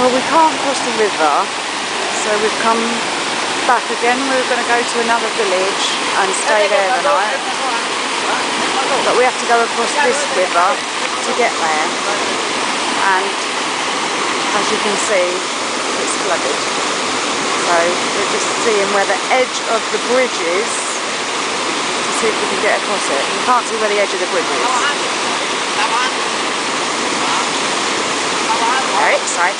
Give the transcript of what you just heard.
Well, we can't cross the river, so we've come back again. We're going to go to another village and stay there the night. But we have to go across this river to get there. And as you can see, it's flooded. So we're just seeing where the edge of the bridge is to see if we can get across it. You can't see where the edge of the bridge is. Very